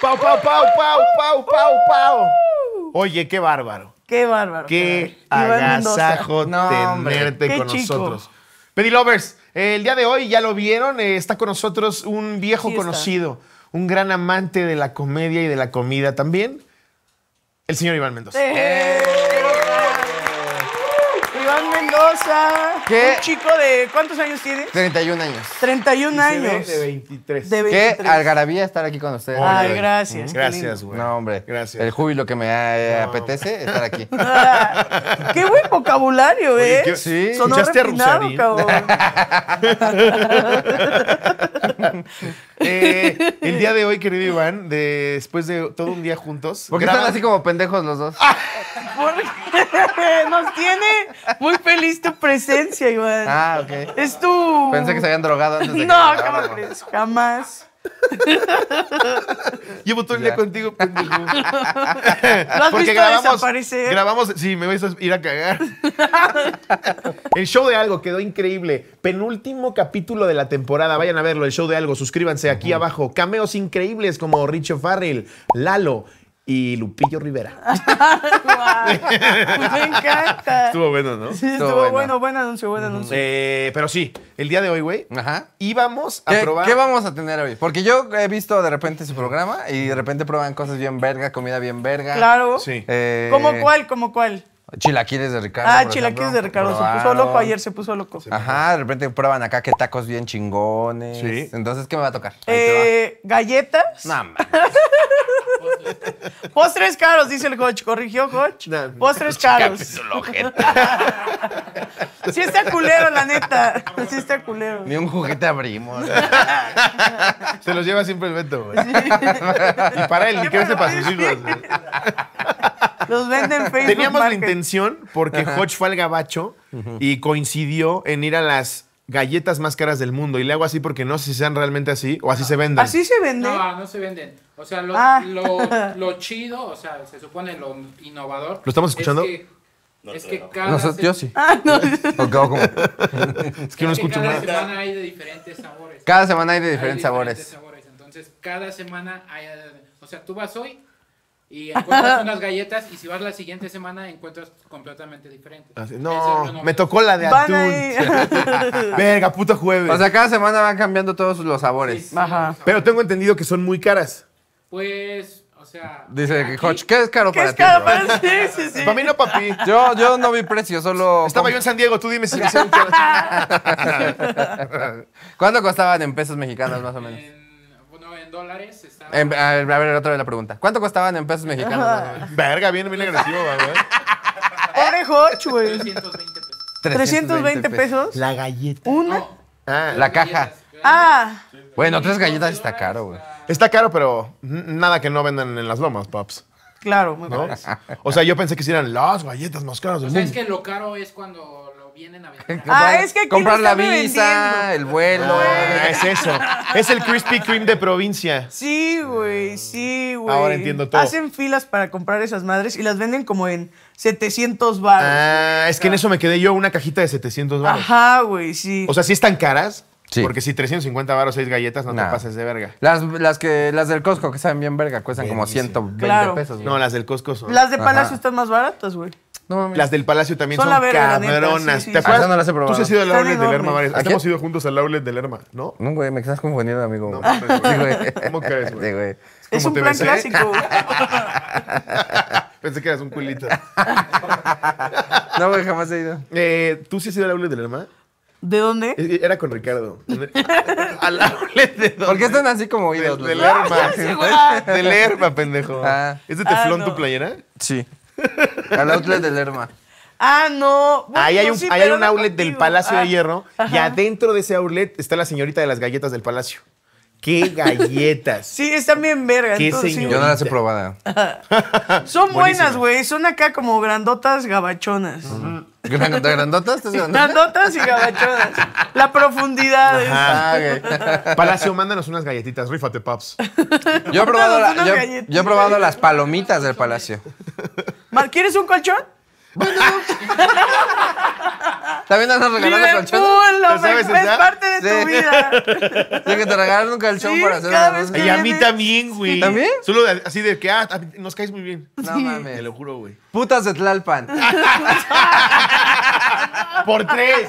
¡Pau, pau, pau, pau, pau, pau, pau! Oye, qué bárbaro. ¡Qué bárbaro! Qué Mendoza. agasajo No, tenerte Qué con chico. nosotros. Pedi Lovers, el día de hoy ya lo vieron, eh, está con nosotros un viejo Sí está. Un gran amante de la comedia y de la comida también, el señor Iván Mendoza. ¡Eh! Iván Mendoza. ¿Qué? Un chico de. ¿Cuántos años tienes? 31 años. 31 años. De 23. De Qué 23. algarabía estar aquí con ustedes. Ay, gracias. qué Gracias, güey. No, hombre. Gracias. El júbilo que me eh, apetece estar aquí. Ah, qué buen vocabulario, Oye, ¿eh? ¿qué- Sí. Cabrón. Eh, el día de hoy, querido Iván, de- después de todo un día juntos, Porque graban- están así como pendejos los dos. Porque Nos tiene muy feliz tu presencia, Iván. Ah, ok. Es tu. Pensé que se habían drogado antes de que No. ¿cómo crees? Jamás. Llevo todo el día contigo, pendejo. ¿Lo has Porque visto grabamos, desaparecer? grabamos, sí, me vas a ir a cagar. el show de algo quedó increíble. Penúltimo capítulo de la temporada. Vayan a verlo, el show de algo. Suscríbanse aquí abajo. Cameos increíbles como Richo Farrell, Lalo y Lupillo Rivera. Guau. Me encanta. Estuvo bueno, ¿no? Sí, Estuvo estuvo bueno. buen anuncio, buen anuncio. Eh, pero sí, el día de hoy, güey, Ajá. íbamos a ¿Qué, probar. qué vamos a tener hoy? Porque yo he visto de repente su programa y de repente prueban cosas bien verga, comida bien verga. Claro. Sí. Eh, ¿Cómo cuál? ¿Cómo cuál? Chilaquiles de Ricardo. Ah, chilaquiles ejemplo. de Ricardo. Se puso loco ayer, se puso loco. Ajá, de repente prueban acá que tacos bien chingones. Sí. Entonces, ¿qué me va a tocar? Eh, galletas. No, man. Postres caros, dice el Hodge. ¿Corrigió Hodge? No. Postres caros. Sí está culero, la neta. Sí está culero. Ni un juguete abrimos. Se los lleva siempre el Beto, güey. Y para él, ni ¿Qué me crece para sus hijos. Los venden en Facebook Teníamos la intención, porque Hodge fue al gabacho y coincidió en ir a las galletas más caras del mundo. Y le hago así porque no sé si sean realmente así o así se venden. ¿Así se vende? No, no se venden. O sea, lo, Ah. lo, lo chido, o sea, se supone lo innovador. ¿Lo estamos escuchando? Es que, es que cada, se- yo sí. Ah, no. Es que no es escucho cada nada. semana hay de diferentes sabores. Cada semana hay de Hay diferentes sabores. sabores. Entonces, cada semana hay. O sea, tú vas hoy y encuentras unas galletas y si vas la siguiente semana encuentras completamente diferentes. Así, es No, me tocó la de Van atún. Verga, puto jueves. O sea, cada semana van cambiando todos los sabores. Sí, Ajá. los Pero sabores. tengo entendido que son muy caras. Pues, o sea. Dice que aquí- Hodge, ¿qué es caro ¿Qué para es ti? caro para Sí, sí, sí. Para mí no, papi. Yo, yo no vi precio, solo. Estaba yo en San Diego, tú dime si me hicieron ¿Cuánto costaban en pesos mexicanos más o menos? En dólares está. En- a ver, a ver, otra vez la pregunta. ¿Cuánto costaban en pesos mexicanos? Verga, bien, bien agresivo, güey. Pobre Hodge, güey. 320 pesos. 320 pesos. La galleta. ¿Una? No, Ah, La caja. Ah, Bueno, tres galletas está caro, güey. Está caro, pero nada que no vendan en las lomas, paps. claro. muy ¿no? O sea, yo pensé que sí eran las galletas más caras del O sea, es mundo. que lo caro es cuando vienen a vender. Ah, es que aquí Comprar la están visa, el vuelo. Ah, es eso. Es el Krispy Kreme de provincia. Sí, güey, sí, güey. Ahora entiendo todo. Hacen filas para comprar esas madres y las venden como en 700 baros. Ah, es que en eso me quedé yo, una cajita de 700 baros. Ajá, güey, sí. O sea, sí están caras. Sí. Porque si 350 baros, 6 galletas, no te pases de verga. Las, las, que, las del Costco que saben bien verga cuestan como Buenísimo. 120 Claro. pesos. güey. No, las del Costco son. las de Palacio Ajá. están más baratas, güey. No mames. Las del Palacio también Son son, verga, cabronas. sí, sí, ¿Te acuerdas? Ah, esa no las he probado. Tú sí has ido al outlet del. Lerma varias ¿A Hemos ido juntos al outlet del Lerma, ¿no? No, güey, me estás confundiendo, amigo. No mames, güey. Sí, güey. ¿Cómo crees, güey? Sí, güey. Es ¿Cómo un plan besé? clásico. güey. Pensé que eras un culito. No, güey, jamás he ido. Eh, ¿Tú sí has ido al outlet del Lerma? ¿De dónde? Eh, Era con Ricardo. al outlet de ¿Por qué están así como oídos? Del dos? Lerma. Lerma, pendejo. Ah. ¿Es de teflón Ah, tu playera? Sí. Al outlet del Lerma. Ah, no. Bueno, Ahí hay un, sí, ahí hay un no outlet del. Palacio Ah, de Hierro y adentro de ese outlet está la señorita de las galletas del Palacio. ¡Qué galletas! Sí, están bien verga. Qué entonces. Yo no las he probado. Son buenas, güey. Son acá como grandotas gabachonas. Gran- ¿De grandotas? Grandotas y gabachonas. La profundidad. Ah. Palacio, mándanos unas galletitas, rífate, paps. Yo he probado, la- yo he probado las palomitas del palacio. Mar, ¿Quieres un colchón? ¿También nos regalaron Liverpool, colchones? lo ¿Te sabes es parte de tu Sí. vida. Sí, que te regalaron un colchón Sí, para hacer cada una vez que- Y a mí también, güey. ¿También? Solo de- así de que, ah, nos caes muy bien. No Te mames. lo juro, güey. Putas de Tlalpan. Por tres.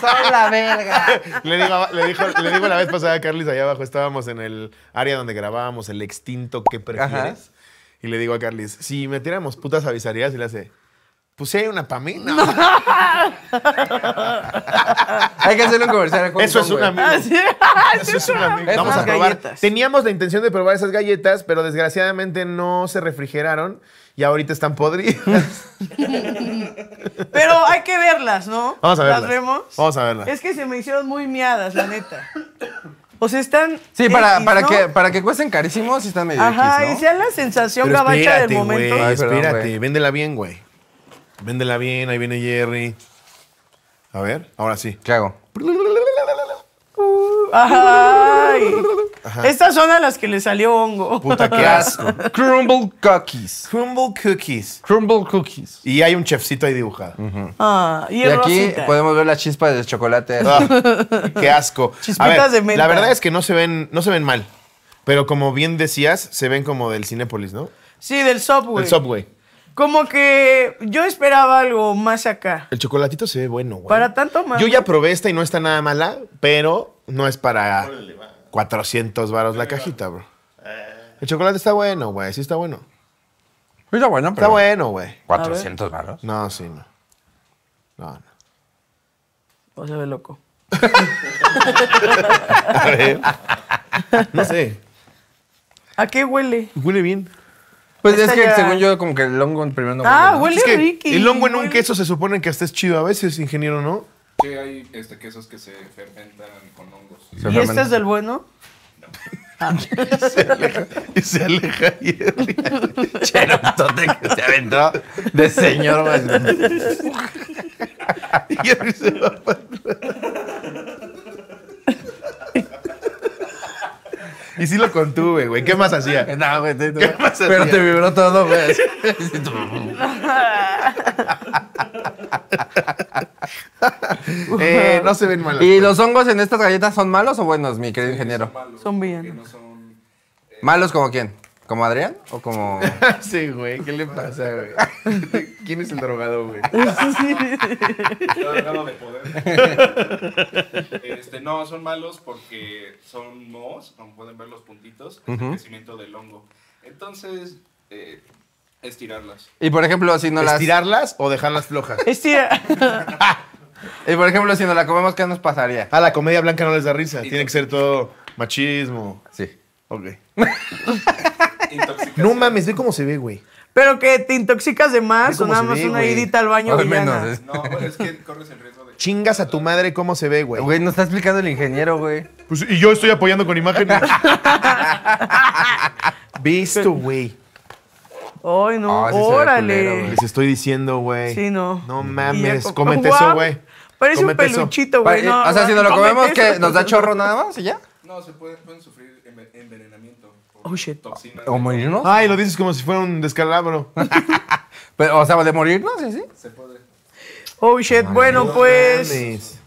Son la verga. Le digo, le, dijo, le digo la vez pasada a Carlis allá abajo, estábamos en el área donde grabábamos el extinto ¿Qué prefieres? Ajá. Y le digo a Carlis, si metiéramos putas avisarías y le hace, pues si hay una para mí. No. Hay que hacerle un comercial. a Eso es un amigo. Así- Eso es un amigo. Vamos a probar. galletas. Teníamos la intención de probar esas galletas, pero desgraciadamente no se refrigeraron y ahorita están podridas. Pero hay que verlas, ¿no? Vamos a verlas. ¿Las vemos? Vamos a verlas. Es que se me hicieron muy miadas, la neta. O sea, están. Sí, para, X, para, ¿no? que, para que cuesten carísimos, sí están medio Ajá, X, y sea la sensación Pero gabacha espérate, del momento. güey, Ay, perdón, espérate, güey. véndela bien, güey. Véndela bien, ahí viene Jerry. A ver, ahora sí. ¿Qué hago? Ay. Estas son a las que le salió hongo. Puta, qué asco. Crumble cookies. Crumble cookies. Crumble cookies. Y hay un chefcito ahí dibujado. Ah, y, aquí rosita. podemos ver la chispa del chocolate. Ah, qué asco. Chispitas ver, de menta. La verdad es que no se ven, no se ven mal. Pero como bien decías, se ven como del Cinépolis, ¿no? Sí, del Subway. El Subway. Como que yo esperaba algo más acá. El chocolatito se ve bueno, güey. Para tanto más. Yo ya probé esta y no está nada mala, pero no es para 400 varos la cajita, bro. El chocolate está bueno, güey. Sí está bueno. Está bueno, Está pero... bueno, güey. 400 varos. No, sí, no. No, no. O se ve loco. A ver. No sé. ¿A qué huele? Huele bien. Pues es Esta que ya- según yo, como que el hongo primero no Ah, huele, huele Es que ricky. el hongo en un Huele- queso se supone que hasta es chido a veces, ingeniero, ¿no? Sí, hay este, quesos que se fermentan con hongos. ¿no? Se ¿Y este es del bueno? Y se aleja Jerry. Cherotote que se aventó de señor. Y Jerry se va para Y sí lo contuve, güey. ¿Qué más hacía? No, güey. te- ¿Qué más Pero hacía? te vibró todo, güey. Eh, no se ven mal. ¿Y los hongos en estas galletas son malos o buenos, mi querido ingeniero? Son malos. Son bien. no son... ¿Malos como quién? ¿Como Adrián? ¿O como.? Sí, güey. ¿Qué le pasa, güey? ¿Quién es el drogado, güey? drogado de poder. este, no, son malos porque son mohos, como pueden ver los puntitos, es el crecimiento del hongo. Entonces, eh, estirarlas. Y por ejemplo, si no las. ¿Estirarlas o dejarlas flojas? Estira. Y por ejemplo, si no la comemos, ¿qué nos pasaría? A la comedia blanca no les da risa. Tiene que ser todo machismo. Sí. Ok. Intoxicación. No mames, ve cómo se ve, güey. Pero que te intoxicas de Ve más o cómo nada se más ve, una güey. idita al baño Al menos, ¿eh? No, bueno, es que corres el riesgo de... Chingas a tu madre cómo se ve, güey. Güey, nos está explicando el ingeniero, güey. Pues, y yo estoy apoyando con imágenes. Visto, güey. Ay, no. Ah, sí se ve culero, Órale. güey. Les estoy diciendo, güey. Sí, no. No Y ya mames, co- cómete Guau, eso, güey. Parece Cómete un eso. peluchito, güey. No, o sea, si nos lo cómete comemos, eso. ¿qué? ¿Nos da chorro nada más y ya? No, se pueden, pueden sufrir enve- envenenamiento. por Oh, shit. Toxinas. ¿O morirnos? Ay, lo dices como si fuera un descalabro. Pero, o sea, de morirnos, ¿sí? sí? Se puede. Oh, shit. Bueno, pues. Mames.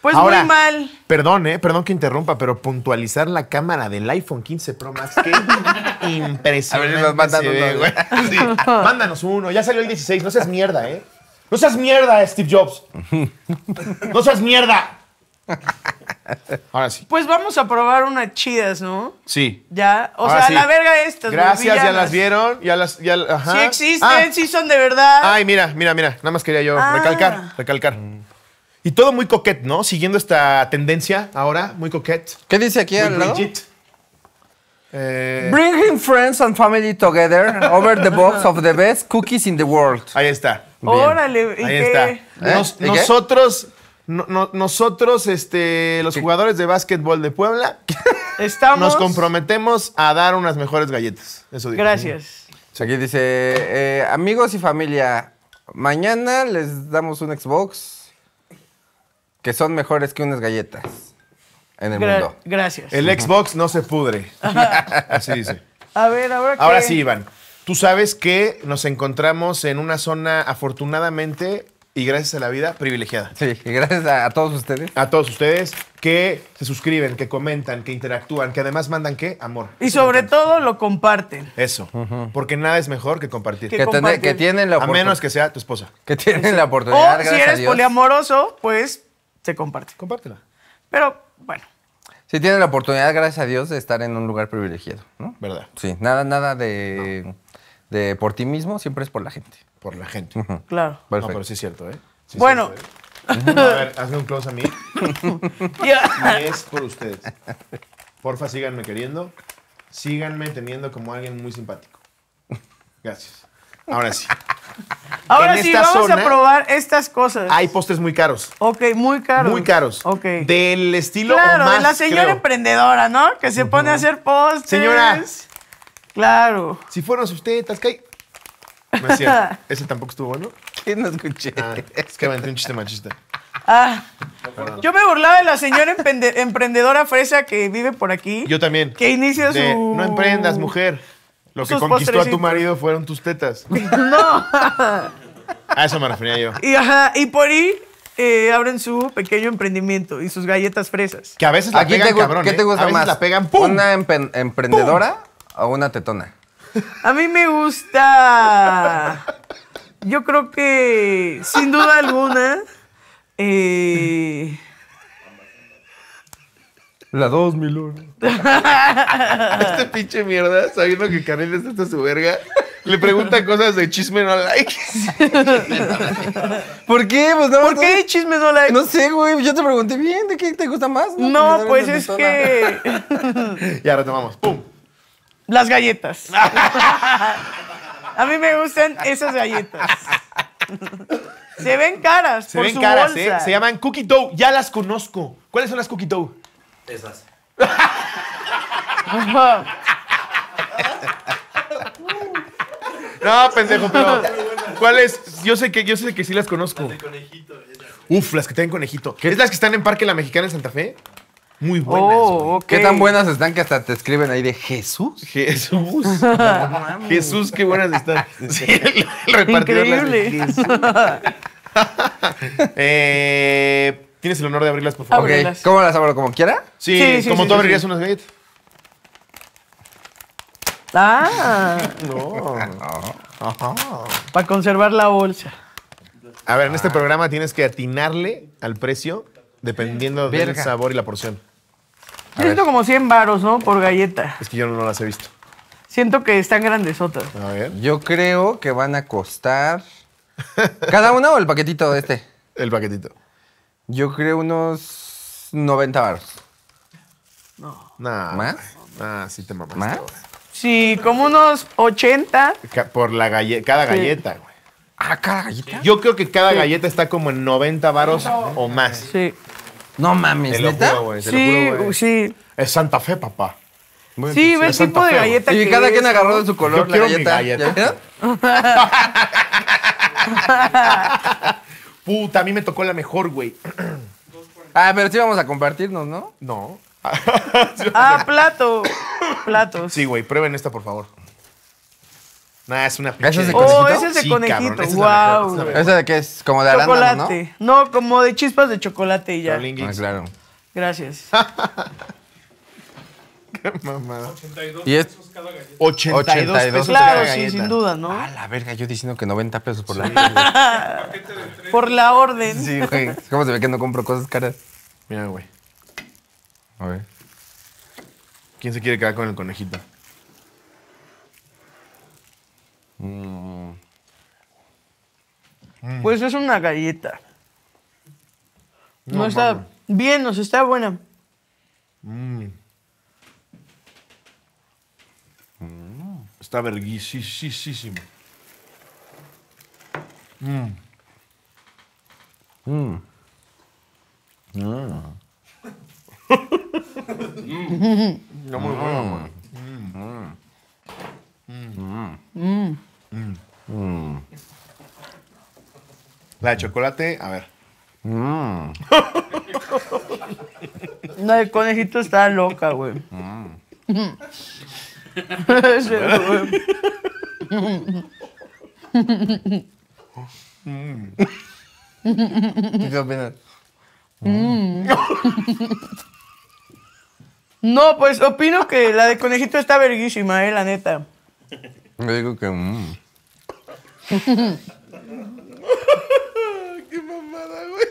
Pues Ahora, muy mal. Perdón, eh, perdón que interrumpa, pero puntualizar la cámara del iPhone 15 Pro Max, qué impresionante A ver nos mandan uno, güey. Sí. Mándanos uno, ya salió el 16, no seas mierda, ¿eh? No seas mierda, Steve Jobs. No seas mierda. Ahora sí. Pues vamos a probar unas chidas, ¿no? Sí. Ya. O Ahora sea, sí. la verga estas. Gracias, ya las vieron, ya las, ya, ajá. Sí existen, Ah, sí son de verdad. Ay, mira, mira, mira. Nada más quería yo Ah. recalcar, recalcar. Y todo muy coquet, ¿no? Siguiendo esta tendencia ahora, muy coquet. ¿Qué dice aquí Muy al lado? Eh, Bringing friends and family together over the box of the best cookies in the world. ahí está. Órale. ¿y Ahí qué? está. ¿Eh? Nos- ¿Y qué? nosotros, no- no- nosotros, este, los jugadores de básquetbol de Puebla, Estamos. nos comprometemos a dar unas mejores galletas. Eso digo. Gracias. Aquí dice, eh, amigos y familia, Mañana les damos un Xbox que son mejores que unas galletas en el Gra- mundo. gracias. El Xbox no se pudre. Así dice. A ver, ahora que... Ahora sí, Iván. Tú sabes que nos encontramos en una zona afortunadamente y gracias a la vida privilegiada. Sí, y gracias a, a todos ustedes. A todos ustedes que se suscriben, que comentan, que interactúan, que además mandan qué? Amor. Y sobre todo lo comparten. Eso. Porque nada es mejor que compartir. Que Que, ten- compartir. que tienen la A oportunidad. menos que sea tu esposa. que tienen la O oportunidad, si gracias a eres Dios. poliamoroso, pues se comparte. Compártela. Pero bueno, Sí tienen la oportunidad, gracias a Dios, de estar en un lugar privilegiado, ¿no? ¿Verdad? Sí, nada, nada de, de por ti mismo, siempre es por la gente. Por la gente. claro. No, Perfecto. pero sí es cierto, ¿eh? Sí Bueno. cierto, ¿eh? A ver, hazme un close a mí. Y es por ustedes. Porfa, síganme queriendo. Síganme teniendo como alguien muy simpático. Gracias. Ahora sí. Ahora En sí, esta vamos a probar estas cosas. Hay postres muy caros. Ok, muy caros. Muy caros. Ok. Del estilo claro, o más, de la señora creo. emprendedora, ¿no? Que se pone a hacer postres. Señora. Claro. Si fueron sus tetas, ¿qué? No es cierto. Ese tampoco estuvo bueno. ¿Qué no escuché? Ah, es que aventé un chiste machista. Ah, yo me burlaba de la señora emprendedora fresa que vive por aquí. Yo también. Que inicia De, su... No emprendas, mujer. Lo que sus conquistó a tu marido fueron tus tetas. No. A eso me refería yo. Y, ajá, y por ahí eh, abren su pequeño emprendimiento y sus galletas fresas. Que a veces la ¿A quién pegan, te, gu- cabrón, ¿Qué ¿eh? te gusta a veces más? la pegan, ¡pum! ¿Una emprendedora o una tetona? A mí me gusta. Yo creo que, sin duda alguna, eh, La dos, mi lord. Este pinche mierda, sabiendo que Canel está hasta su verga, le pregunta cosas de chisme no like. ¿Por qué? Pues no, ¿por no- qué de chisme no la No sé, güey. Yo te pregunté bien, ¿de qué te gusta más? No, pues o es que. Ya retomamos. ¡Pum! Las galletas. A mí me gustan esas galletas. Se ven caras. Se por ven su caras, bolsa. ¿eh? Se llaman cookie dough. Ya las conozco. ¿Cuáles son las cookie dough? Esas. No, pendejo, pero. ¿Cuáles? Yo sé que, yo sé que sí las conozco. Uf, las que tienen conejito. ¿Es las que están en Parque La Mexicana en Santa Fe? Muy buenas. Oh. ¿Qué tan buenas están que hasta te escriben ahí de Jesús? Jesús. Jesús, qué buenas están. Sí, el, las de Increíble. Jesús. Eh, ¿Tienes el honor de abrirlas, por favor? Ok, Ábrelas. ¿cómo las abro? ¿Como quiera? Sí, Sí, sí, como sí, tú sí, abrirías sí. unas galletas. Ah, No. para conservar la bolsa. A ver, en este programa tienes que atinarle al precio dependiendo del sabor y la porción. Yo siento como 100 varos, ¿no? Por galleta. Es que yo no las he visto. Siento que están grandesotas. A ver. Yo creo que van a costar. ¿Cada una o el paquetito de este? El paquetito. Yo creo unos 90 baros. Nah, ¿Más? Ah, sí te mamaste. ¿Más? güey. Sí, como unos 80. Ca- Por la galle cada Sí. galleta, güey. Ah, cada galleta. Yo creo que cada galleta está como en 90 varos o más. Sí. No mames, Te lo ¿neta? juro, güey. Te Sí, lo juro, güey. sí. Es Santa Fe, papá. Sí, ve el Santa tipo de Fe, güey. galleta Y que cada es, quien ¿no? agarró de su color Yo la quiero mi galleta. galleta. ¿Ya vieron? Puta, a mí me tocó la mejor, güey. Ah, pero sí vamos a compartirnos, ¿no? No. Ah, plato. Platos. Sí, güey, prueben esta, por favor. Nah, es una ¿Esa es de pinche- conejito? Oh, ese es de Sí, conejito. cabrón, esa es la mejor, wow. esa es la mejor. ¿Esa de qué es? Como de arándano, ¿no? chocolate. ¿no? como de chispas de chocolate y ya. Ah, claro. Gracias. Qué mamada. 82 Y es- pesos cada galleta. 82, 82 pesos Claro, cada sí, sin duda, ¿no? Ah, la verga, yo diciendo que 90 pesos por la Por la orden. Sí, güey. ¿Cómo se ve que no compro cosas caras? Mira, güey. A ver. ¿Quién se quiere quedar con el conejito? Pues es una galleta. No, No está mames. bien, o sea, está buena. Está verguisísimo. No muy bueno, güey. La de chocolate, a ver. Mm. La de conejito está loca, güey. Güey. ¿Qué opinas? No, pues opino que la de conejito está verguísima, eh, la neta. Yo digo que. mm.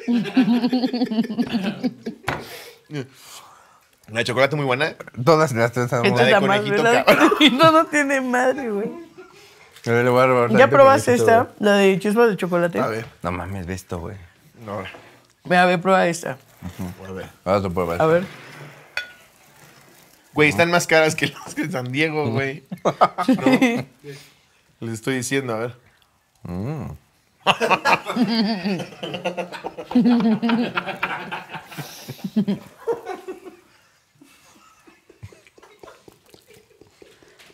La de chocolate muy buena. Todas las tres están muy Esta es de la más, de cabrón. conejito no tiene madre, güey. A ver, le voy a robar ¿Ya probaste esta? La de chispas de chocolate. A ver. No mames, ve esto, güey. No, Ve, a ver, prueba esta. a ver. Vamos a ver. Güey, están más caras que las de San Diego, güey. No. Les estoy diciendo, a ver.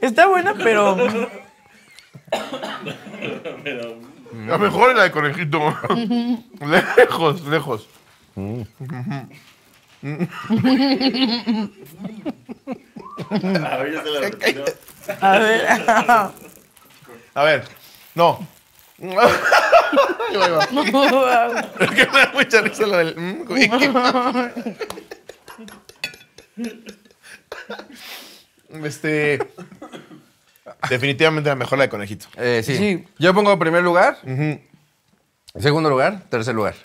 Está buena, pero. La mejor es la de conejito. lejos, lejos. A ver, se la. A ver. A ver, no. Es que me da mucha risa lo del. mm, güey. Este. Definitivamente la mejor la de conejito. Eh, sí. Sí. Yo pongo primer lugar, segundo lugar, tercer lugar.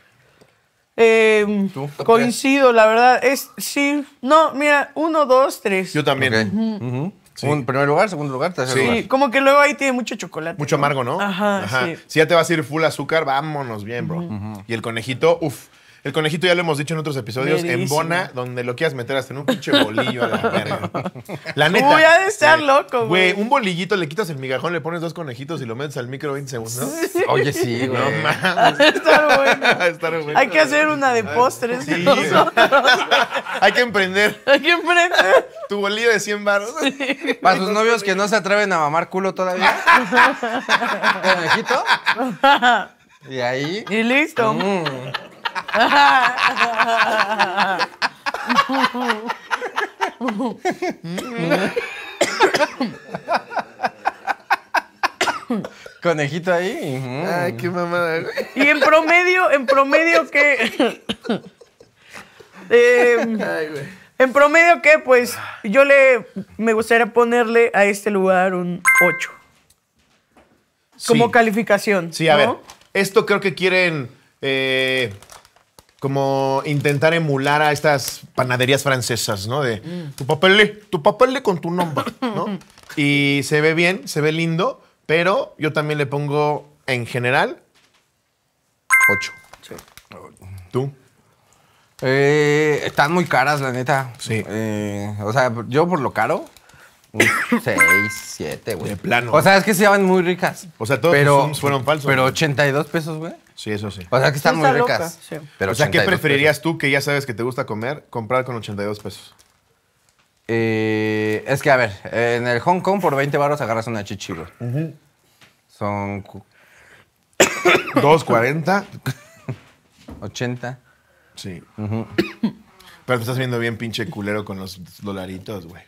Eh, coincido, la verdad. Es. Sí. No, mira, uno, dos, tres. Yo también. Ok. Ujú. Un primer lugar, segundo lugar, tercer Sí. lugar. Sí, como que luego ahí tiene mucho chocolate. Mucho amargo, ¿no? Ajá, sí. Si ya te vas a ir full azúcar, vámonos bien, bro. Y el conejito, uff. El conejito ya lo hemos dicho en otros episodios, en Bona, donde lo quieras meter hasta en un pinche bolillo a la verga. La neta. Ha de estar loco, güey. Güey, un bolillito, le quitas el migajón, le pones dos conejitos y lo metes al micro 20 segundos. Oye, sí, güey. No mames. Está bueno. A estar bueno. Hay que hacer una de postres. Sí. nosotros. Hay que emprender Hay que emprender. tu bolillo de 100 baros. Para sus novios que no se atreven a mamar culo todavía. Conejito. Y ahí. Y listo. mm, Conejito ahí. mm. Ay, qué mamada. güey. Y en promedio, en promedio, ¿qué? Eh, Ay, güey. en promedio, ¿qué? Pues yo le me gustaría ponerle a este lugar un 8. Como Sí. calificación. Sí, a ¿no? ver. Esto creo que quieren eh, como intentar emular a estas panaderías francesas, ¿no? De tu papel, tu papel con tu nombre, ¿no? Y se ve bien, se ve lindo, pero yo también le pongo en general 8. ¿Tú? Eh, están muy caras, la neta. Sí. Eh, o sea, yo por lo caro, un 6, 7, güey. De plano. O sea, es que se llaman muy ricas. O sea, todos pero, zooms fueron falsos. Pero 82 pesos, güey. Sí, eso sí. O sea, que están Sí muy está loca, ricas. sí. Pero o sea, ¿qué 82 preferirías tú que ya sabes que te gusta comer, comprar con 82 pesos? Eh, es que, a ver, en el Hong Kong por 20 baros agarras una chichi, güey. Son cu- 2.40. 80. Sí. Pero te estás viendo bien pinche culero con los dolaritos, güey.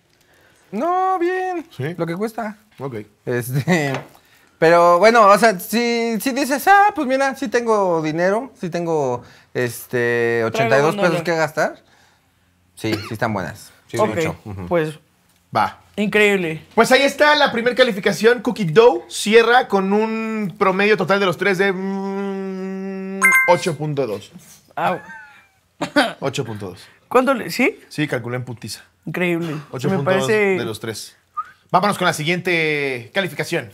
No, bien. ¿Sí? Lo que cuesta. Ok. Este. Pero bueno, o sea, si, si dices, ah, pues mira, sí tengo dinero, sí tengo este 82 Traigo pesos que gastar. Sí, sí están buenas. Sí, Ok, mucho. Pues Va. increíble. Pues ahí está la primera calificación. Cookie Dough cierra con un promedio total de los tres de mm, 8.2. Au. 8.2. ¿Cuánto le.? ¿Sí? Sí, calculé en putiza. Increíble. Se 8.2 me parece. de los tres. Vámonos con la siguiente calificación.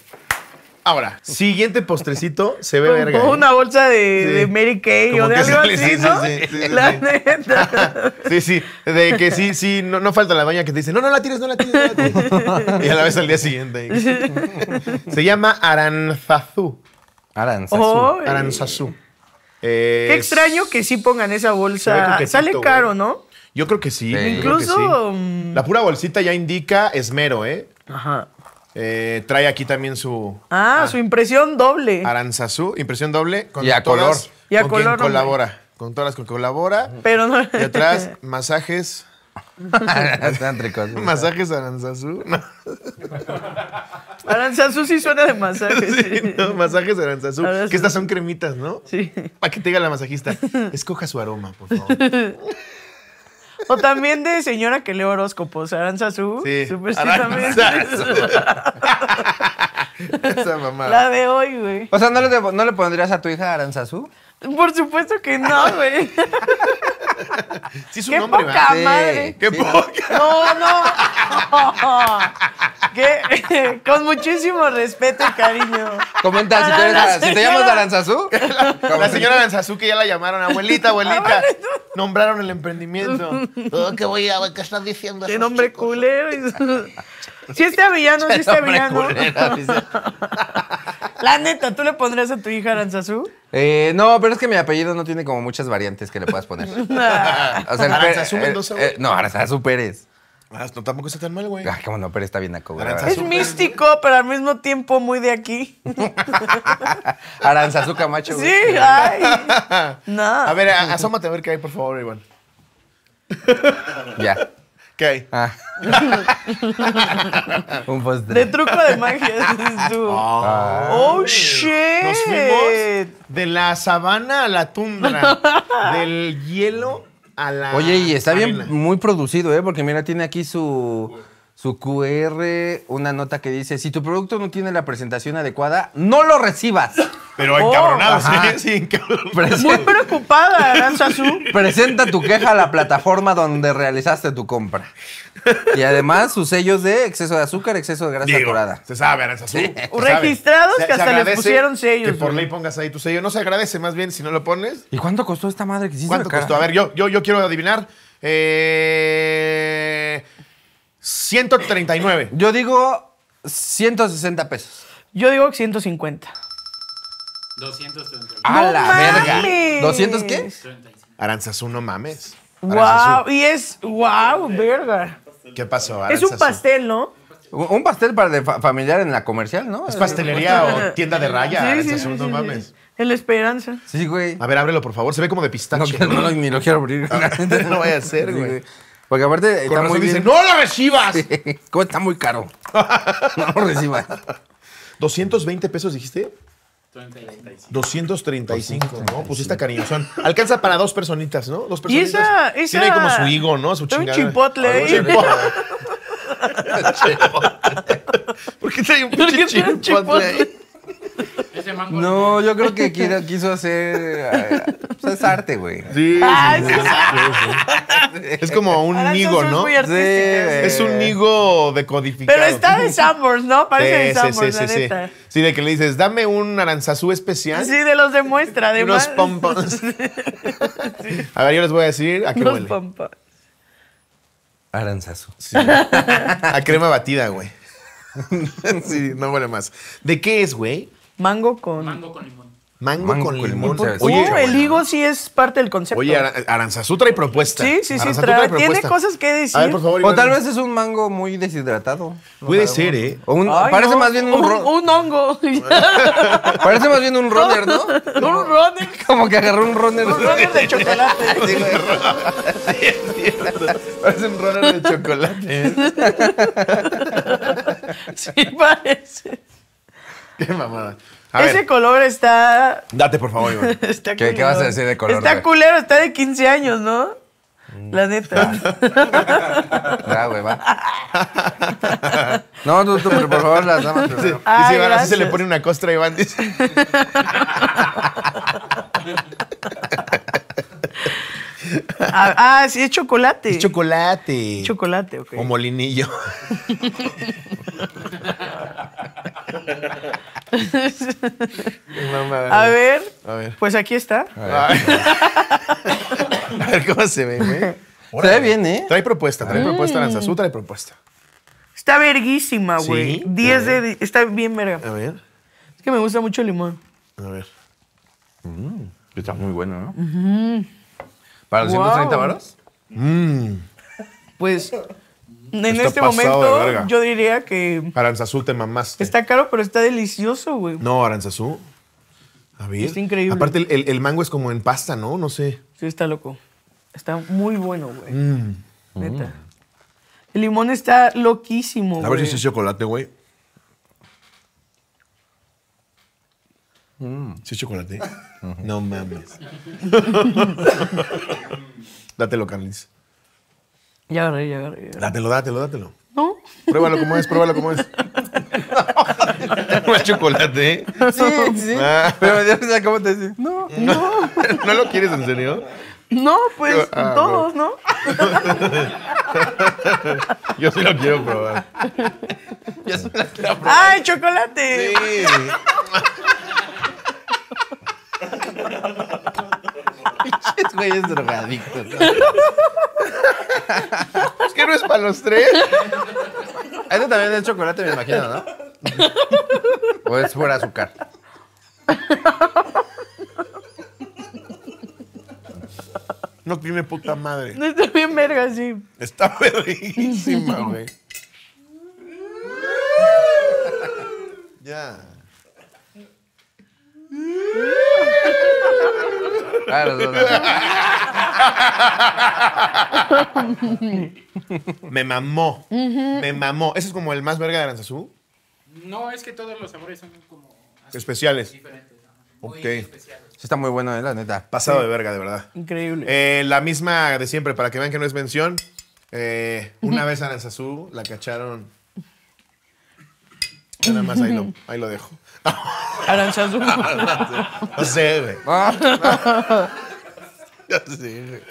Ahora, siguiente postrecito se ve Como verga. ¿eh? una bolsa de, Sí. de Mary Kay Como o de que algo sale, así, sí, sí, ¿no? sí, sí, sí, La sí. neta. Sí, sí, de que sí, sí, no, no falta la baña que te dice, no, no la tires, no la tires, no la tires. y a la vez al día siguiente. Se llama Aranzazú. Aranzazú. Oh, Aranzazú. Qué extraño que sí pongan esa bolsa. Sale caro, ¿no? Yo creo que sí. Sí. yo creo que Incluso. sí. mm, La pura bolsita ya indica esmero, ¿eh? Ajá. Eh, trae aquí también su Ah, su impresión doble. Aranzazú, impresión doble. Con Y a todas- color. Y a con quien color, hombre. colabora. Con todas las que colabora. Pero no. Y atrás, masajes. Tántricos. Masajes Aranzazú. No, Aranzazú sí suena de masaje. sí, Sí. no, masajes Aranzazú. Aranzazú. Que estas son cremitas, ¿no? Sí. Para que te diga la masajista. Escoja su aroma, por favor. O también de señora que lee horóscopos. Aranzazú. Sí. Aranzazú. Esa mamada. La de hoy, güey. O sea, ¿no le, ¿no le pondrías a tu hija Aranzazú? Por supuesto que no, güey. Sí, es un Qué nombre, poca ¿verdad? madre. Qué poca. No, no. Que, con muchísimo respeto y cariño. Comenta si, tú eres- Para la si te llamas Aranzazú. La señora Aranzazú que ya la llamaron, abuelita, abuelita. Nombraron el emprendimiento. Oh, ¿Qué voy a qué estás diciendo? Qué nombre chicos? culero. Sí está villano, sí está Hombre villano. culero, dice. La neta, ¿tú le pondrías a tu hija Aranzazú? Eh, no, pero es que mi apellido no tiene como muchas variantes que le puedas poner. O sea, el Pérez- Aranzazú eh, Mendoza, eh, no, Aranzazú Pérez. Ah, no, tampoco está tan mal, güey. Ay, cómo no, Pérez está bien acá, güey. Aranzazú. Es místico, pero al mismo tiempo muy de aquí. Aranzazú Camacho. güey. Sí, ay. No. A ver, a- asómate a ver qué hay, por favor, Iván. Ya. ¿Qué hay? Ah. Un postre. De truco de magia. dices tú. Oh, shit. Nos fuimos de la sabana a la tundra, del hielo a la. Oye, y está bien arena. muy producido, ¿eh? Porque mira, tiene aquí su, su QR, una nota que dice, si tu producto no tiene la presentación adecuada, no lo recibas. Pero Oh. encabronados. ¿eh? Sí, encabronados. Muy preocupada, Aranzazú. Presenta tu queja a la plataforma donde realizaste tu compra. Y además sus sellos de exceso de azúcar, exceso de grasa Digo, saturada. se sabe, Aranzazú. se sabe. Registrados Se- que se hasta les pusieron sellos, Que por ley pongas ahí tu sello. No se agradece, más bien, si no lo pones. ¿Y cuánto costó esta madre que sí se ¿Cuánto costó? A ver, yo, yo, yo quiero adivinar. Eh, 139. Yo digo 160 pesos. Yo digo 150. 230. ¡A ¡No la mames! verga! ¿200 qué? 35. Aranzazú, no mames. Wow, Aranzazú. y es wow, verga. ¿Qué pasó, Es un pastel, ¿no? Un pastel para de fa- familiar en la comercial, ¿no? ¿Es pastelería o tienda de raya? Aranzazú, sí, no sí, mames. sí. En la esperanza. Sí, güey. A ver, ábrelo, por favor. Se ve como de No, pistache. que no, lo- ni lo quiero abrir. No vaya a ser, Sí, güey. Porque aparte Con está razón muy dice, bien. ¡no lo recibas! ¿Cómo está muy caro? No lo recibas. 220 pesos, dijiste. 35. 235, ¿no? Pues sí está cariñosón. Alcanza para dos personitas, ¿no? Dos Y personitas. esa, esa... Tiene ahí como su higo, ¿no? Su chingada. chipotle ahí. un chipotle. ¿Por qué trae un ¿Por qué pinche chipotle? Ese mango. No, yo creo que quiero- quiso hacer. eh, pues es arte, güey. Sí, Ay, sí, sí, sí, sí. Es como un Aranzazú higo, es ¿no? muy Es un higo decodificado. Pero está de Sanborns, ¿no? Parece de Sí, sí, Sanborns, sí, la neta. Sí, de que le dices, dame un aranzazú especial. Sí, de los de muestra, y unos pompons. A ver, yo les voy a decir a qué Unos huele. pompons. Aranzazo. A crema batida, güey. Sí, no huele más. ¿De qué es, güey? Mango con... Mango con limón. Mango, Mango con con limón. limón, Oye, Uh, el higo sí es parte del concepto. oye, Ara- Aranzazú trae propuesta. Sí, sí, sí, trae- tiene cosas que decir. A ver, por favor. O tal vez es un mango muy deshidratado. No Puede ser, ¿eh? O un- Ay, parece no, más bien un, ro- un hongo. Parece más bien un runner, ¿no? un runner. Como que agarró un runner. Un runner de chocolate. Sí. Parece un runner de chocolate. Sí, parece. Qué mamada. A Ese ver, color está. date, por favor, Iván. está ¿Qué- qué vas a decir de color, Está culero, está de 15 años, ¿no? La neta. Ya, güey, va. No, tú, tú, por favor, las damas dice Ay, así se le pone una costra a Iván. Dice. Ah, ah, sí, es chocolate. Es chocolate. Chocolate, ok. O molinillo. A ver, A ver. pues aquí está. A ver cómo se ve, güey. Se ve bien, ¿eh? Trae propuesta, trae propuesta, Aranzazú trae propuesta. Está verguísima, ¿Sí? güey. A 10 ver. de. Está bien verga. A ver, Es que me gusta mucho el limón. a ver. Está muy bueno, ¿no? ¿Para los 130 Wow. varos? Pues. En Está este de momento, verga. yo diría que Aranzazú te mamaste. está caro, pero está delicioso, güey. No, Aranzazú. A ver. Está increíble. Aparte, el, el- el mango es como en pasta, ¿no? No sé. Sí, está loco. Está muy bueno, güey. Mm. Neta. El limón está loquísimo, A ver si güey. es chocolate, güey. Mm. ¿Sí es chocolate? No mames. Dátelo, Carlis. Ya agarré, ya agarré. Dátelo, dátelo, dátelo. ¿No? Pruébalo como es, pruébalo como es. No es chocolate, ¿eh? Sí, sí. Ah. Pero ya sé cómo te decís. No. No. ¿No lo quieres en serio? No, pues Ah, todos, ¿no? Yo sí lo quiero probar. ¡Ay, chocolate! Sí. Pinches güeyes drogadictos. Es que no es para los tres. Este también es chocolate, me imagino, ¿no? O es fuera azúcar. No tiene puta madre. Está bien verga, sí. Está verguísima, güey. Ya. Ah. Me mamó. Me mamó. ¿Ese es como el más verga de Aranzazú? No, es que todos los sabores son como así, Especiales. diferentes. Muy Ok. especiales. Sí está muy bueno, eh, la neta. Pasado de verga, de verdad. Increíble. Eh, la misma de siempre, para que vean que no es mención. Eh, una vez Aranzazú la cacharon. Ya Nada más ahí lo, ahí lo dejo. Aranzazú. No sé, güey. Ah, Ya sé, güey.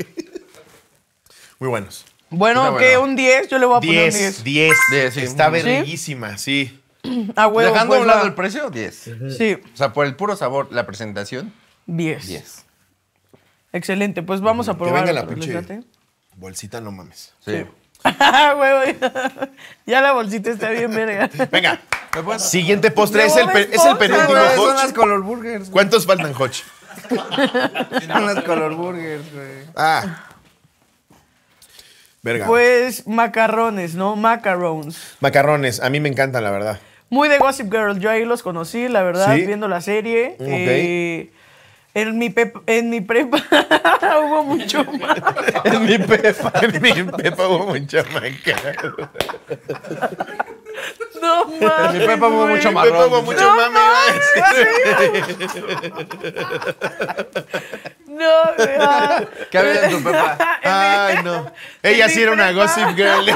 Muy buenos. Bueno, Está que bueno. un 10, yo le voy a poner un 10, 10. 10. Diez, sí. Está ¿Sí? verguísima, sí. A huevo, Dejando a pues, un lado va. el precio, 10. Sí, O sea, por el puro sabor, la presentación, 10. 10. Excelente, pues vamos a Que probar. venga la otro, ¿les pinche late? bolsita, no mames. Sí. Ah, huevo. Ya la bolsita está bien verga. Venga. Siguiente postre es el, es el penúltimo Son Hotch. las color burgers. güey. ¿Cuántos faltan, Hotch? Son las color burgers, güey. Ah. Verga. Pues macarrones, ¿no? Macarons. Macarrones, a mí me encantan, la verdad. Muy de Gossip Girl. Yo ahí los conocí, la verdad, ¿Sí? viendo la serie. Ok. Eh, en, mi pep- en mi prepa hubo mucho más. En mi pepa, en mi pepa hubo mucha maca. No mames. mi prepa hubo mucho En más. mi pepa hubo mucho No mame. No, ah. ¿Qué había en tu pepa? Ay, no. Ella en sí era una prepa. gossip girl.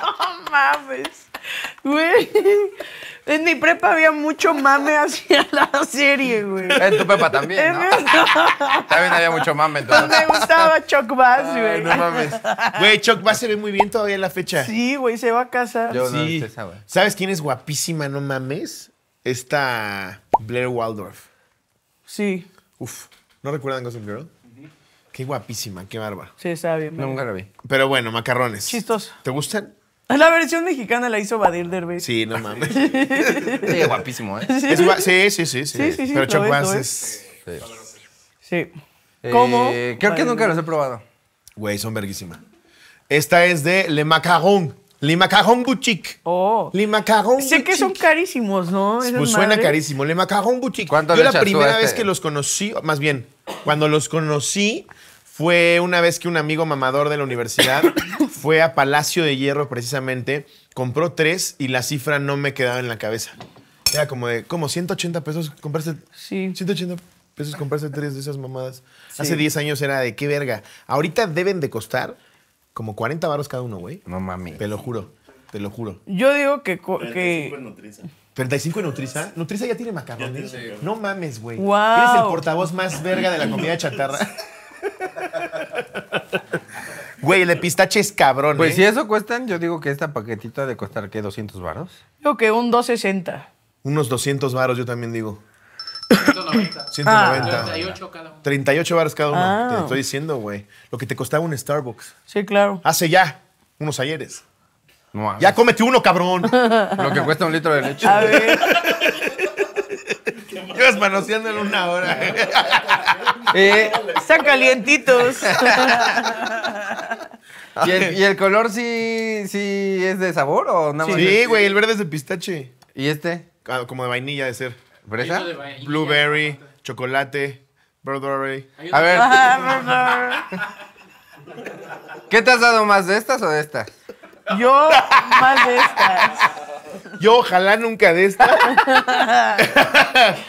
No mames. Güey. En mi prepa había mucho mame hacia la serie, güey. En tu pepa también, ¿no? También había mucho mame, entonces. Me gustaba Chuck Bass, Ay, güey. no mames. Güey, Chuck va se ve muy bien todavía en la fecha. Sí, güey, se va a casar. Yo no Sí. esa, güey. ¿Sabes quién es guapísima, no mames? Esta Blair Waldorf. Sí, Uf, ¿no recuerdan Gossip Girl? Qué guapísima, qué bárbaro. sí, está bien. Nunca la vi. Pero bueno, macarrones. Chistoso. ¿Te gustan? La versión mexicana la hizo Badir Derbez. Sí, no mames. Sí, guapísimo, ¿eh? Es gua- sí, sí, sí, sí. Sí, sí, sí, Pero Chuck es, Bass es... Sí. ¿Cómo? Eh, creo que nunca los he probado. Güey, son verguísima. Esta es de Le Macaron. Le Macaron Boutique. Oh. Le Macaron Sé que son carísimos, ¿no? Esas Pues suena madres. carísimo. Le Macaron Boutique. ¿Cuánto Yo le la primera este? vez que los conocí, más bien, cuando los conocí, fue una vez que un amigo mamador de la universidad fue a Palacio de Hierro precisamente, compró tres y la cifra no me quedaba en la cabeza. Era como de, como 180 pesos comprarse, Sí. 180 pesos comprarse tres de esas mamadas. Hace 10 años era de qué verga. Ahorita deben de costar como 40 baros cada uno, güey. No mami. Te lo juro, te lo juro. Yo digo que, co- 35 que en Nutriza. 35 en Nutriza. Nutriza ya tiene macarrones. No mames, güey. Wow. Eres el portavoz más verga de la comida chatarra. Güey, el de pistache es cabrón, Pues ¿eh? si eso cuestan, yo digo que esta paquetita de costar, ¿qué? ¿200 varos? digo que un 260. Unos 200 varos, yo también digo. 190. 190. 38 cada uno. 38 varos cada uno. Ah. Te estoy diciendo, güey. Lo que te costaba un Starbucks. Sí, claro. Hace ya unos ayeres. No. Ya cómete uno, cabrón. Lo que cuesta un litro de leche. A ver. Llevas manoseando en una hora. Eh, Están calientitos. ¿y, el, y el color sí, sí es de sabor o nada más? Sí, güey, el verde es de pistache. ¿Y este? Ah, Como de vainilla de ser. ¿Fresa? Eso de vainilla. Blueberry, chocolate, Burberry. A ver, ¿qué te has dado más de estas o de estas? Yo más de estas. Yo ojalá nunca de esta. Ah,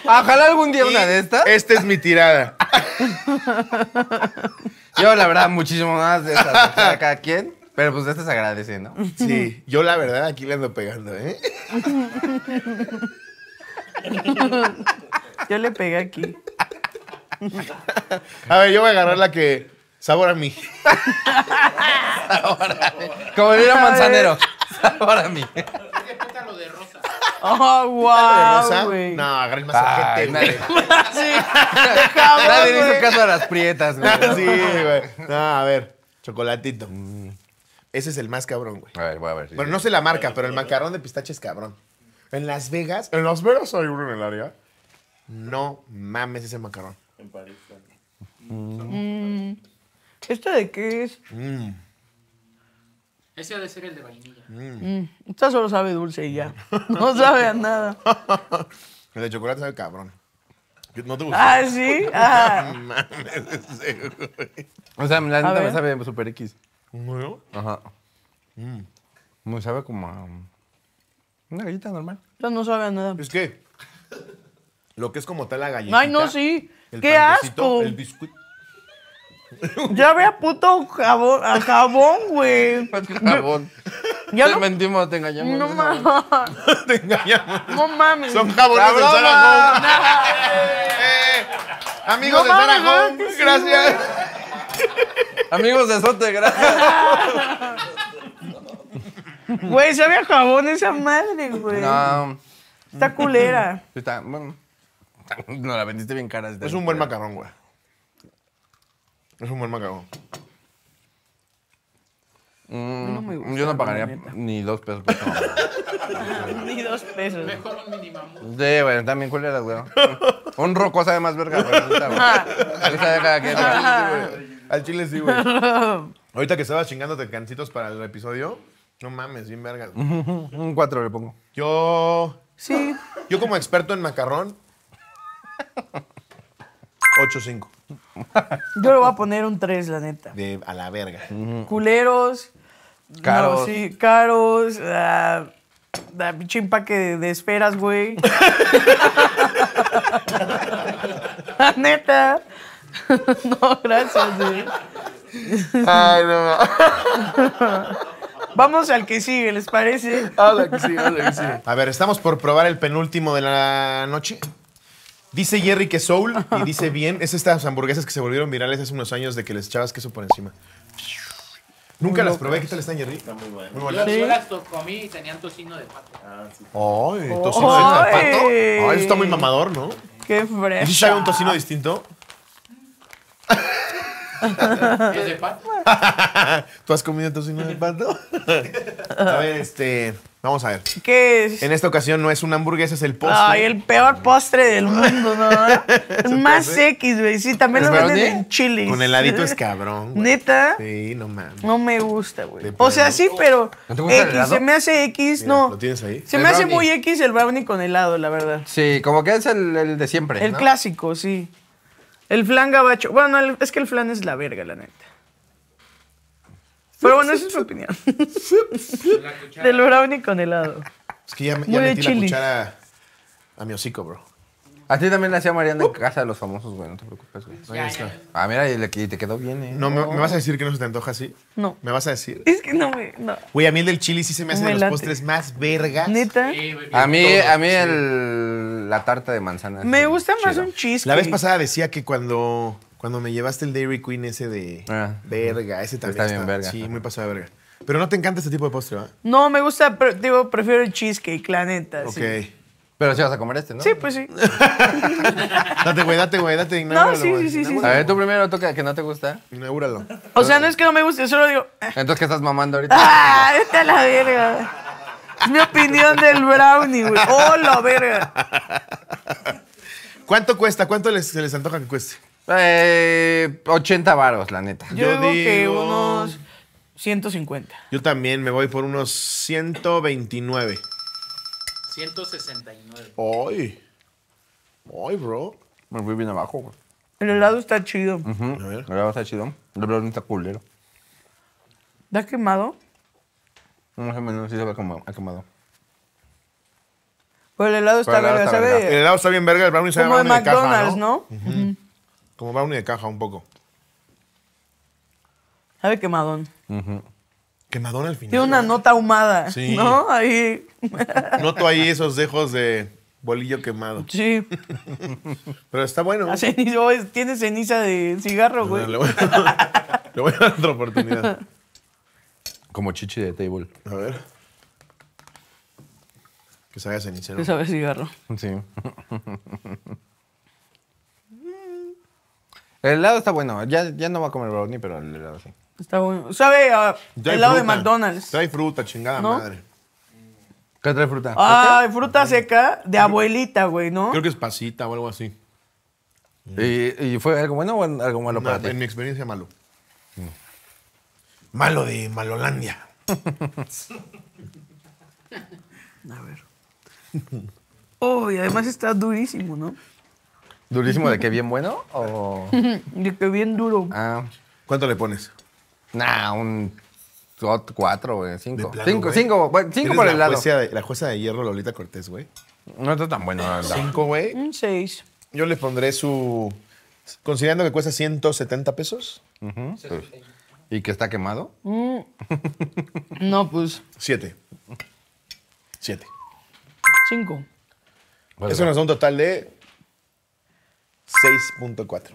Ojalá algún día una de estas. Esta es mi tirada. Yo, la verdad, muchísimo más de sea, cada quien. Pero pues de estas agradece, ¿no? Sí, yo la verdad aquí le ando pegando, ¿eh? Yo le pegué aquí. A ver, yo voy a agarrar la que sabor a mí. Como diría Manzanero. Ahora a mí. ¿Qué puta lo de rosa? Oh, ¿De wow, güey. No, agarré el más ojete, nadie, güey. Sí, dejamos, nadie le hizo caso a las prietas, güey. Sí, güey. No, a ver, chocolatito. Ese es el más cabrón, güey. A ver, voy a ver. Bueno, no sé la marca, pero el macarrón de pistache es cabrón. En Las Vegas, en Las Vegas hay uno en el área. No mames ese macarrón. En París también. ¿Esto de qué es? Mm. Ese ha de ser el de vainilla. Mm, Esta solo sabe dulce y ya. No sabe a nada. El de chocolate sabe cabrón. ¿No te gusta? Ah, sí. Ah. O sea, la neta me sabe super X. ¿No? Ajá. Me sabe como a una gallita normal. Esta no sabe a nada. Es que lo que es como tal la galletita. Ay, no, sí. el ¡Qué asco! El biscuit. Ya ve a puto jabón, a jabón, güey. Jabón. Ya te no- mentimos, te engañamos. No es mames. Te engañamos. No mames. Son jabones ¡Cabrona! Zara Home. Eh, Amigos No de Zara mames, Home, ¿verdad que sí, gracias. Amigos de Sote, gracias. Güey, sabe a jabón esa madre, güey. No, Está culera. está, bueno. No, la vendiste bien cara. Es un buen macarrón, güey. Es un buen macarrón. Mm, No me gusta, yo no pagaría la neta. ni dos pesos por esta mamada. Ni dos pesos. Mejor un minimamo. Sí, güey, también culeras, güey. Un roco sabe más verga, güey. neta, güey. De cada quien, güey. Al chile sí, güey. Ahorita que estabas chingándote cancitos para el episodio, no mames, bien vergas. Un cuatro le pongo. Yo, Sí. yo como experto en macarrón, 8-5. Yo le voy a poner un 3, la neta. De a la verga. Culeros. Caros. No, sí, caros. ah, da pinche empaque de, de esferas, güey. La neta. No, gracias, güey. Ay, no. Vamos al que sigue, ¿les parece? Habla que sí, habla que sí. A ver, estamos por probar el penúltimo de la noche. Dice Jerry que Soul, y dice bien, es estas hamburguesas que se volvieron virales hace unos años de que les echabas queso por encima. Nunca las probé. ¿Qué tal están, Jerry? Está muy bueno. Muy Yo, buenas. Sí. yo las to- comí y tenían tocino de pato. Ah, sí. Ay, tocino de pato. Ay. Eso está muy mamador, ¿no? Qué ¿Y si fresco. sabe un tocino distinto? ¿Es de pato? ¿Tú has comido tocino de pato? A ver, este. Vamos a ver. ¿Qué es? En esta ocasión no es una hamburguesa, es el postre. Ay, el peor postre del mundo, ¿no? Más X, güey. Sí, también ¿Es lo venden en chilis. Con heladito es cabrón. güey. ¿Neta? Sí, no mames. No me gusta, güey. O sea, sí, pero ¿No te gusta el X, helado? se me hace X, Mira, no. ¿Lo tienes ahí? Se El me hace brownie. muy X el brownie con helado, la verdad. Sí, como que es el, el de siempre. El ¿no? clásico, sí. El flan gabacho. Bueno, el- es que el flan es la verga, la neta. Pero bueno, esa es mi opinión. La. Del brownie con helado. Es que ya, ya metí la chilis. cuchara a mi hocico, bro. A ti también le hacía Mariana en casa de los famosos, güey. No te preocupes, güey. Ya, ya, ya. Ah, mira, y le- y te quedó bien, ¿eh? No, ¿me, me vas a decir que no se te antoja así? No. ¿Me vas a decir? Es que no me. No. Güey, a mí el del chili sí se me hace Me de los late. postres más vergas. Neta. Sí, güey, A mí, a mí el, la tarta de manzana. Me sí, gusta más chido. un cheesecake. La vez pasada decía que cuando, cuando me llevaste el Dairy Queen ese de Ah. verga, ese también Está bien verga. Sí, muy pasado de verga. Pero no te encanta este tipo de postre, ¿va? No, me gusta, pero, digo, prefiero el cheesecake, la neta. Ok. Pero sí vas a comer este, ¿no? Sí, pues sí. Date, güey, date, güey, date. No, sí, sí, sí, sí. A ver, tú primero toca que no te gusta. Inaugúralo. O sea, no es que no me guste, solo digo. eh, Entonces, ¿qué estás mamando ahorita? ¡Ah! Vete a la verga. Es mi opinión del brownie, güey. ¡Oh, la verga! ¿Cuánto cuesta? ¿Cuánto les, se les antoja que cueste? Eh, 80 varos, la neta. Yo, Yo digo, que unos 150. Yo también me voy por unos 129. 169. ¡Ay! ¡Ay, bro! Me fui bien abajo, güey. El helado está chido. El helado está chido. El helado no está culero. ¿Está quemado? Más o menos sí se ve como ha quemado. Pero el helado está Pero el helado verga, está El sabe helado está bien verga, el brownie sabe como de brownie de caja, McDonald's, ¿no? ¿no? Como brownie de caja un poco. Sabe quemadón. Quemadón al final. Tiene una ¿no? nota ahumada, Sí. ¿no? Ahí, Noto ahí esos dejos de bolillo quemado. sí. Pero está bueno. La ceniza, oh, es- tiene ceniza de cigarro, güey. Le voy, a, le voy a dar otra oportunidad. Como chichi de table. A ver. Que se haga cenicero. Que sabe a cigarro. Sí. El helado está bueno. Ya, ya no va a comer brownie, pero el helado sí. Está bueno. Sabe a Trae helado de. McDonald's. Trae fruta, chingada ¿No? madre. ¿Qué trae fruta? Ah, fruta seca de abuelita, güey, ¿no? Creo que es pasita o algo así. ¿Y, y fue algo bueno o algo malo No, para ti? en mi experiencia, malo. Malo de Malolandia. A ver. Oh, y además está durísimo, ¿no? ¿Durísimo de que bien bueno? O... De que bien duro. Ah, ¿Cuánto le pones? Nah, un cuatro, güey. Cinco. plano, cinco, güey. cinco, bueno, cinco por la el jueza de- la jueza de hierro Lolita Cortés, güey. No está tan bueno, la verdad. Cinco, güey. Un 6. Yo le pondré su... Considerando que cuesta 170 pesos. ¿Y que está quemado? No, pues, siete. Siete. 5. Eso nos da un total de 6.4.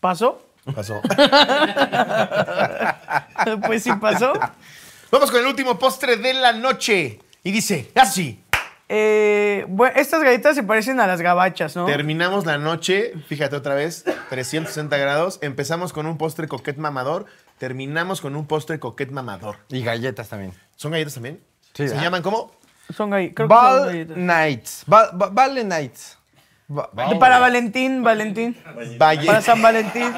¿Pasó? Pasó. pues sí pasó. Vamos con el último postre de la noche. Y dice así. Eh, bueno, estas galletas se parecen a las gabachas, ¿no? Terminamos la noche, fíjate otra vez, 360 grados. Empezamos con un postre coquet mamador. Terminamos con un postre coquet mamador. Y galletas también. ¿Son galletas también? Sí, ¿Se ah. llaman cómo? Son galletas. Creo que son Ball galletas. Nights. Ba- ba- Vale Ba- Para Valentín, Valentín. Valle- Para San Valentín.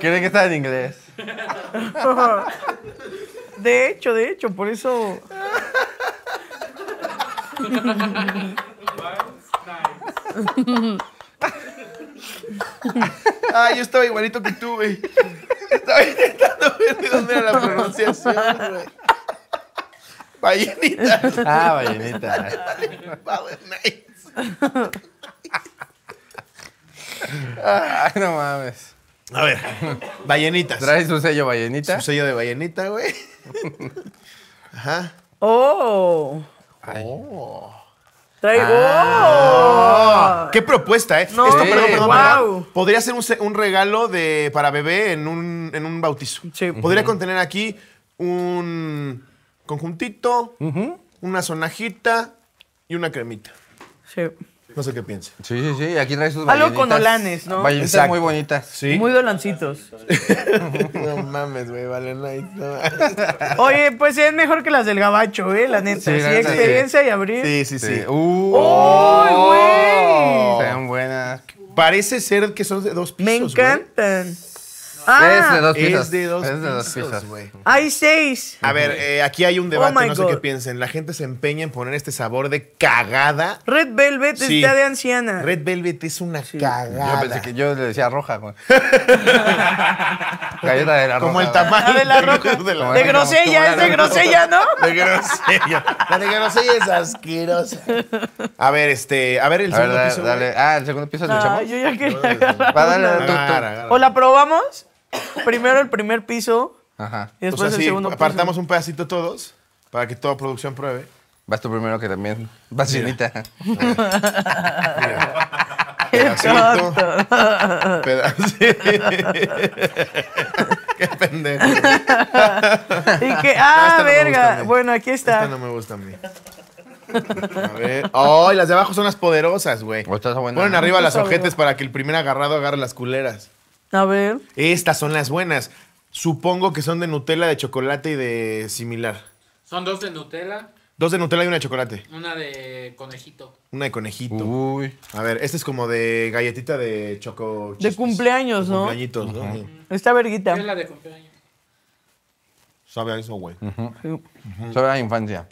Creen que está en inglés. De hecho, de hecho, por eso. Ah, yo estaba igualito que tú, güey. Estaba intentando ver de dónde era la pronunciación, güey. Ballenita. Ah, ballenita. Power Nights. Ay, no mames. A ver, ballenitas. ¿Traes un sello ballenita? Su sello de ballenita, güey. Ajá. ¡Oh! Oh. Traigo. Ah, ¡Qué propuesta, eh! No, Esto, perdón, perdón, perdón, Podría ser un, se- un regalo de, para bebé en un, en un bautizo. Sí. Podría contener aquí un conjuntito, una sonajita y una cremita. Sí. No sé qué piense. Sí, sí, sí. Aquí traes sus Algo con olanes, ¿no? Ballenitas muy bonitas. ¿Sí? Muy dolancitos. no mames, güey, vale, no. Oye, pues es mejor que las del gabacho, ¿eh? La neta. Sí, Sí, la neta, experiencia y abrir. Sí, sí, sí. Sí. Uh, ¡Uy, güey! Sean buenas. Parece ser que son de dos pisos, Me encantan. Ah, es de dos pisos. Es de dos Es de dos pisos, güey. hay seis. A ver, eh, aquí hay un debate, Oh my no sé God. qué piensen. La gente se empeña en poner este sabor de cagada. Red Velvet Sí. está de anciana. Red Velvet es una Yo cagada. pensé que yo le decía roja, güey. Galleta de la roja. Como el güey. tamaño de la roja. de la- grosella, es de grosella, ¿no? De grosella. La de grosella es asquerosa. A ver, este, a ver el A ver, segundo dale, piso. dale. Ah, el segundo piso le Ah, echamos. yo ya quería agarrar. Va, dale, una. tú, tú. Agarra, agarra. O la probamos. Primero el primer piso Ajá. y O después sea, el sí, segundo piso. apartamos un pedacito todos para que toda producción pruebe. Vas tú primero que también. Vas llenita. Pedacito. Pedacito. Qué pendejo. Y que, ah, no verga. bueno, aquí está. Esta no me gusta a mí. A ver. ¡Ay! las de abajo son las poderosas, güey. Buena. Ponen arriba las ojetes para que el primer agarrado agarre las culeras. A ver. Estas son las buenas. Supongo que son de Nutella, de chocolate y de similar. Son dos de Nutella, Dos de Nutella y una de chocolate. una de conejito. Una de conejito. Uy. A ver, este es como de galletita de choco. De cumpleaños, ¿no? Cumpleañitos, ¿no? Está verguita. Es la de cumpleaños. Sabe a eso, güey. Sí. Sobre la infancia.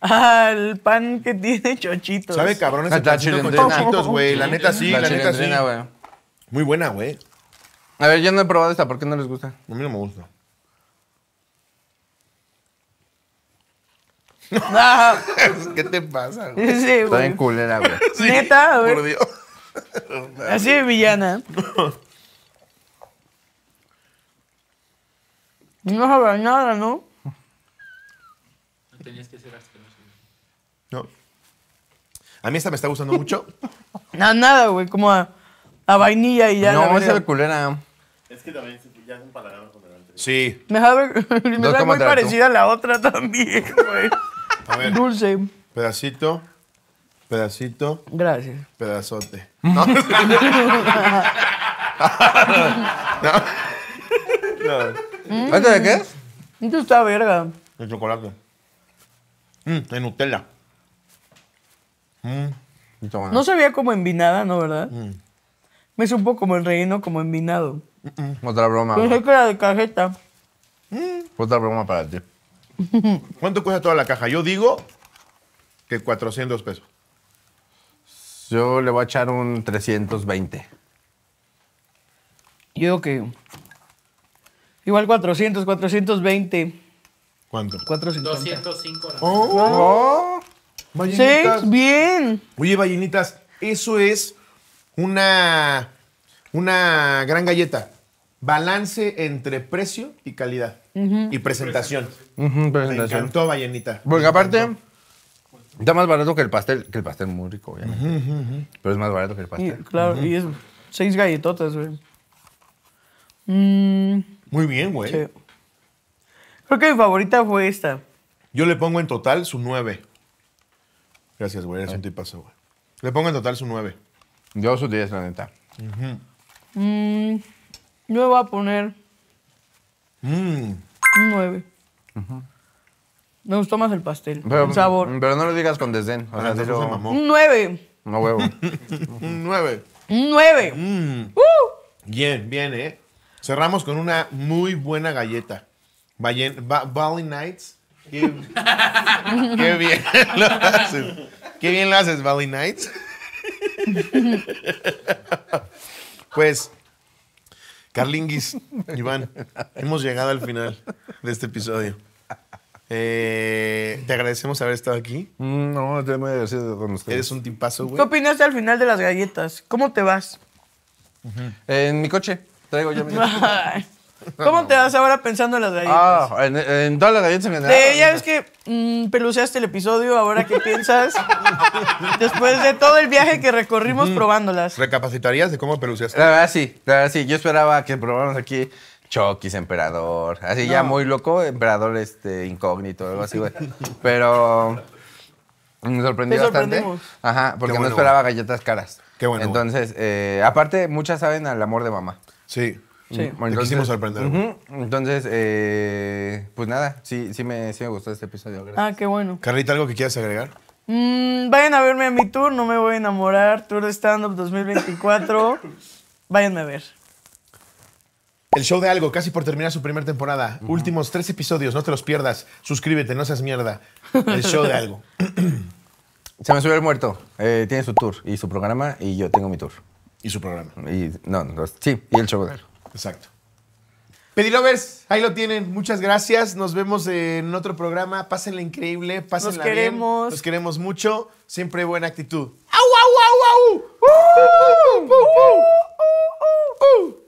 Ah, el pan que tiene chochitos. Sabe cabrón ese La pancito con chilindrina. chochitos, güey. La neta sí, la, neta sí. chilindrina, güey. Muy buena, güey. A ver, yo no he probado esta, ¿por qué no les gusta? A mí no me gusta. Ah, ¿Qué te pasa, güey? sí, Está bien güey. culera, güey. Neta, ver. Por Dios. Así de villana. No sabe nada, ¿no? No tenías que ser asqueroso. No. A mí esta me está gustando mucho. A nada, güey. Como a, a vainilla y ya. No, esa es culera. Es que también ya es un paladar con. Sí. Me sabe, me sabe muy parecida a la otra también, güey. A ver, Dulce. pedacito, pedacito, Gracias. pedazote. No. no. No. ¿Esta de qué es? Esto está verga. De chocolate. Mm, de Nutella. Mm. No se veía como envinada, ¿no, verdad? mm. Me supo como el relleno, como envinado. Otra broma. Pensé que era de cajeta. Otra broma para ti. ¿Cuánto cuesta toda la caja? Yo digo que 400 pesos. Yo le voy a echar un 320. Yo digo que. Igual 400, 420, ¿Cuánto? 450. 205 la Oh, Sí, ballenitas. bien. Oye, ballenitas, eso es una, una gran galleta. Balance entre precio y calidad. Y presentación. Ujú, Me presentación. encantó, ballenita. Porque aparte, está más barato que el pastel. Que el pastel muy rico, obviamente. Pero es más barato que el Y, pastel. claro, y es seis galletotas, güey. Mm, Muy bien, güey. sí. Creo que mi favorita fue esta. Yo le pongo en total su 9. Gracias, güey. Eres un tipazo, güey. Le pongo en total su 9. Yo su 10, la neta. Mm, yo le voy a poner Mm. un 9. Me gustó más el pastel. Pero, el sabor. pero no lo digas con desdén. O Ah, sea, se mamó. Un 9. No huevo. Un 9. Un 9. Mm. Uh. Bien, bien, ¿eh? Cerramos con una muy buena galleta. Ballen, ba- Valley Nights. Qué, qué bien lo haces. Qué bien lo haces, Valley Nights. Pues, Carlinguis, Iván, hemos llegado al final de este episodio. Eh, te agradecemos haber estado aquí. Mm, no, estoy muy agradecido con ustedes. Eres un tipazo, ¿Qué güey. opinaste al final de las galletas? ¿Cómo te vas? En mi coche. Traigo yo mi ¿Cómo te vas ahora pensando en las galletas? Ah, en, en todas las galletas en general. De, ya ves que mm, peluceaste el episodio, ahora qué piensas después de todo el viaje que recorrimos probándolas. ¿Recapacitarías de cómo peluceaste? La verdad sí, la verdad sí. Yo esperaba que probáramos aquí Chokis, Emperador. Así ya muy loco, Emperador este, incógnito, algo así, güey. Pero me sorprendió Te bastante. sorprendimos. Ajá, porque bueno, no esperaba galletas caras. Qué bueno. Entonces, eh, aparte, muchas saben al amor de mamá. Sí. Sí. Te quisimos sorprender. Ujú, Entonces, eh, pues nada, sí, sí, me, sí me gustó este episodio. Gracias. Ah, qué bueno. Carlita, ¿algo que quieras agregar? Mm, vayan a verme a mi tour, no me voy a enamorar. Tour de Stand Up 2024. Váyanme a ver. El show de algo, casi por terminar su primera temporada. Últimos tres episodios, no te los pierdas. Suscríbete, no seas mierda. El show de algo. Se me subió el muerto. Eh, tiene su tour y su programa y yo tengo mi tour. Y su programa. Y, no, no, sí, y el show de él. Exacto. Pedilovers, ahí lo tienen. Muchas gracias. Nos vemos en otro programa. Pásenla increíble, pásenla bien. queremos. Los queremos mucho. Siempre buena actitud. ¡Au, au, au, au! ¡Uh! ¡Uh! ¡Uh! ¡Uh! ¡Uh!